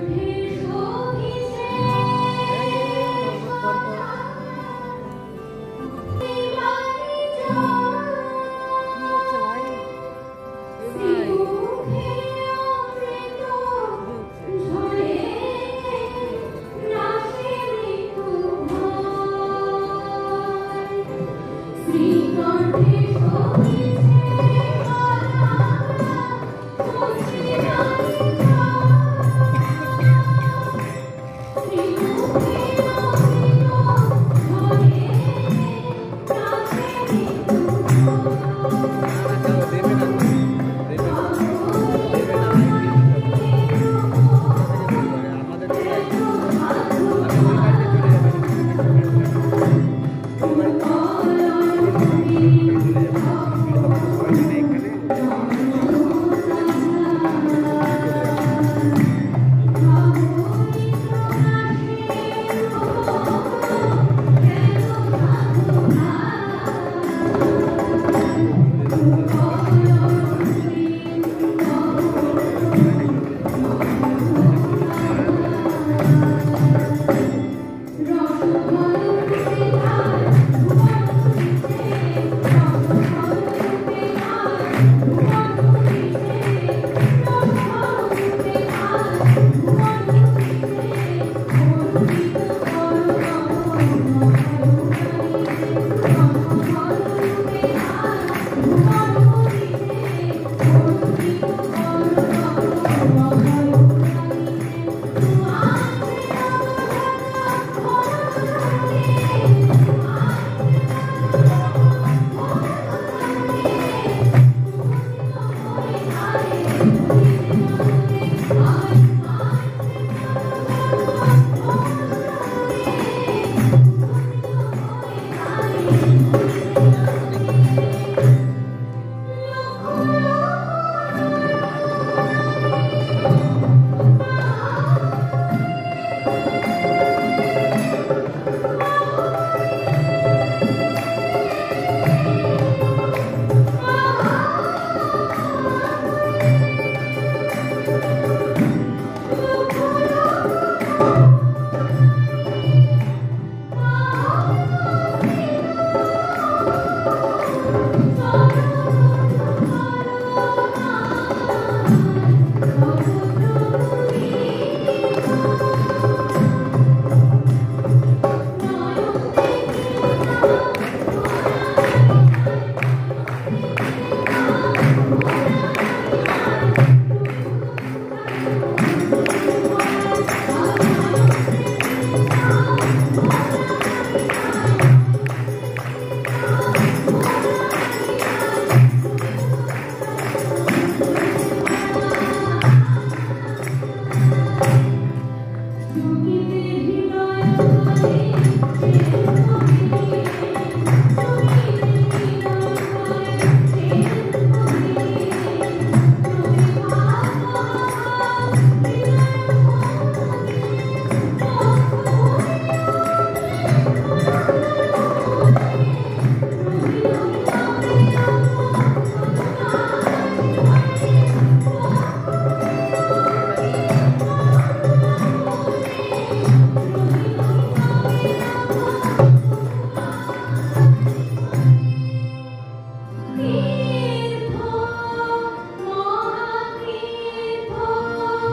Hey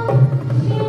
Yeah.